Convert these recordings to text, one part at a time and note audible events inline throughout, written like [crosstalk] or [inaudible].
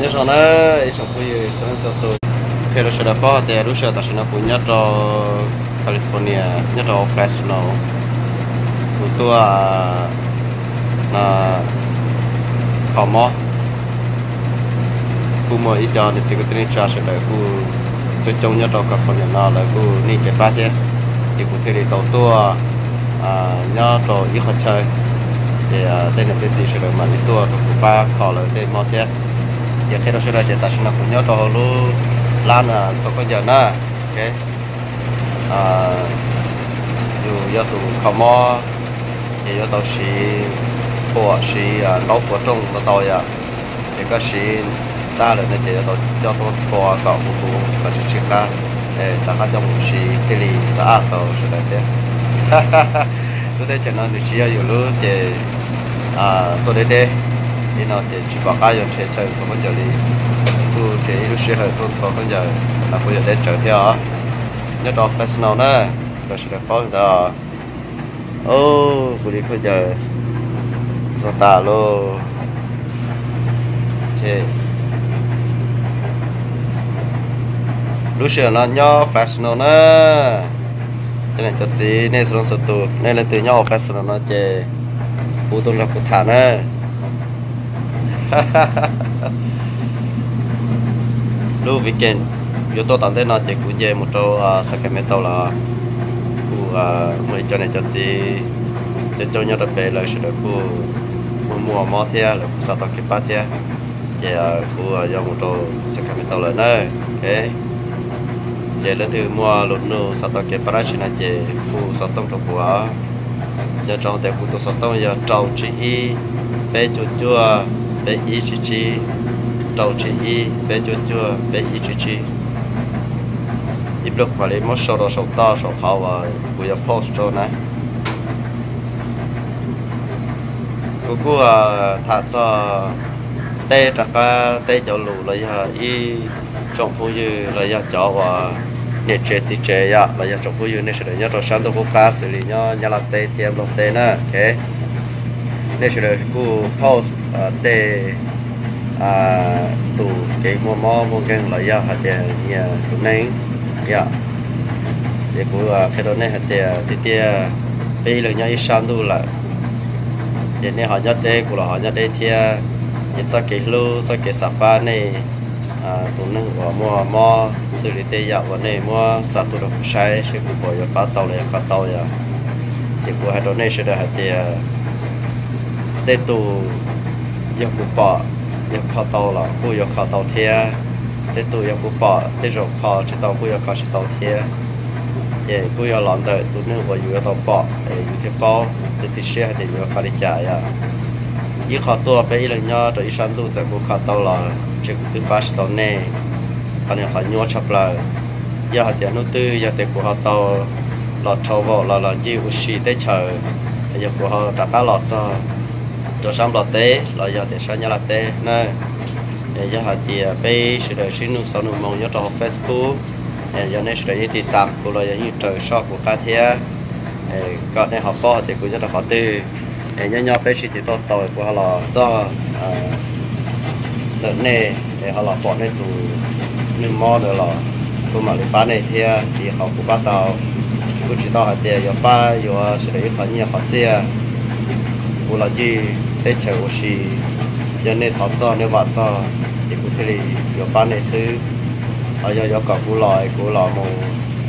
nhớ rằng nó ít trong bây giờ sáng giờ tôi khi đó sẽ đã có thì lúc sau ta sẽ nó cũng nhớ cho California nhớ cho Fresno. Của tôi là khó mò cú mua ít cho thì chỉ có tin cho sẽ là cú tôi trông nhớ cho California nó là cú ní cái ba thế thì cú thì tàu tôi à nhớ cho ít khó chơi thì đây là cái gì sẽ là mà ít tôi cú ba khó là đây mò thế giờ khi đó sẽ là chỉ ta sẽ nó cũng nhớ cho luôn lan à cho con giờ na, ok. À dù do tụ khảo mò, thì do tao xí bộ xí à nấu của trung của tao ya à, thì cái xí ta là nên chỉ tao cho tao của cậu của tụ và chỉ chỉ cả để ta có trong xí thì lì xã tao sẽ là thế. [laughs] Tôi thấy cho nó thì chỉ có lúc thì à tôi đây đây nó dùng giờ đi hơi giờ nhớ personal nữa ô cô đi giờ luôn xưa nó nhỏ personal nữa cho nên cho gì nên sử dụng tu nên là từ nhỏ personal nó chị phụ tôn là phụ thả nữa [laughs] lúc weekend. Yếu tố tạm thế nó chỉ cũng về một chỗ Sacramento là của mới cho này cho gì để cho nhau đặc biệt là sự được của của mua mỏ thế là của sao tao kịp bắt thế thì của do một chỗ Sacramento là nơi ok chỉ là từ mua lụt nô sao tao kịp bắt chỉ là chỉ của sao tông trong quá, giờ trong แต่ của tôi sao tông giờ trâu chỉ bé chuột chua bé y chỉ chỉ tàu chỉ y bé chua chua bé y chỉ chỉ ít lúc mà lấy mất số đồ số to số khó và của giờ post cho này cô cô à thả cho tê chắc cả tê cho lù lấy giờ y trong phố như lấy à, giờ chó và nè chế thì chế ya à, lấy giờ trong phố như nè sẽ nhớ, rồi sáng tôi có cá xử lý nhau nhà là tê thêm lòng tê nè, ok national school post tê à tụ cái mua mò mua cái là giờ hạt tiền nhà tụ này ya để cô cái đó này hạt tiền thì tiền bây giờ nhớ sáng tu là để này họ nhất đây của họ nhất đây thì giờ cho cái lô cho cái sạp ba này à tụ nâng của mua mò xử lý tê dạo vấn này mua sạp tụ được sai sẽ cũng bỏ vào cá tàu này cá tàu ya thì của hạt đó này sẽ được hạt tiền เตตูยกบุปอเยกเขาเตาหรอผู้ยกเขาเตาเทียเตตูยกบุปอเตจกคอชิเตาผู้ยกคอชิเตาเทียเย่ผู้ยกหลอนเตตูนึกว่าอยู่กับเตาปอเออยู่ที่ปอเตติเชียเตอยู่กับคาริจายะยี่ขอตัวไปอีหลังย่อตัวอีชันดูจากบุคาเตาหรอจึงคือปัสเตาเน่ตอนนี้ขอยัวชับเลยย่าเตียนุตื้อย่าเตียกูเขาเตาหลอดโชว์บอกหลอดหลอดยิ้วชีได้เชยอย่ากูเขาตัดตาหลอดจ้า tê tụ giờ té, là giờ thì thì sẽ là họ cho để nhớ cho của là như trời shop của cá thia. Có nên họ có thì cũng rất là khó tư. Nhớ nhớ bé chỉ thì tôi tôi của họ là do đợt này để họ là bỏ nên từ nên mò rồi là cũng mà lấy ba này thì thì họ cũng bắt đầu cũng chỉ tao hạt tiền có ba có sẽ lấy phần nhiều họ chia cũng là gì để chờ của gì giờ này thọ cho nếu bạn cho thì cũng thể có bán này xứ ở giờ có cả cũng loại cũng là một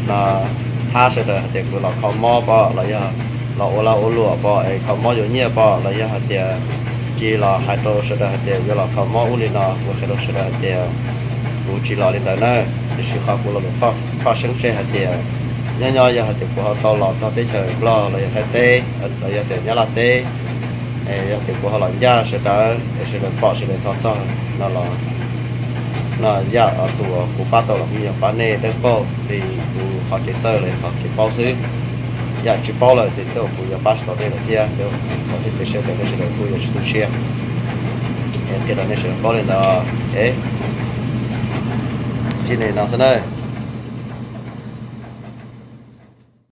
là tha sẽ được thì cũng lò không mò bỏ là giờ là ô là ô lụa bỏ ấy không mò giống như bỏ là giờ thì chỉ là hai tô sẽ được thì giờ là không mò u uống nó của hai đô sẽ được thì tiền chỉ là lên tới nơi thì sự khó của là phát phát sinh sẽ hạt tiền nhỏ nhỏ giờ hạt tiền của họ tàu lọt cho tới trời lo là giờ tê là giờ tiền nhớ là tê ấy cái của họ là giá sẽ đã sẽ được bỏ sẽ được thọ cho nó là nó giờ ở tuổi của ba tuổi là bây giờ ba nè đến cô thì tù họ chỉ chơi lại họ chỉ bao xứ giờ chỉ bao lại thì tàu của giờ ba tuổi đây là kia tàu họ thì phải sẽ phải sẽ được của giờ tù xe cái đó nên sẽ bao lên đó ấy chỉ này nó sẽ nơi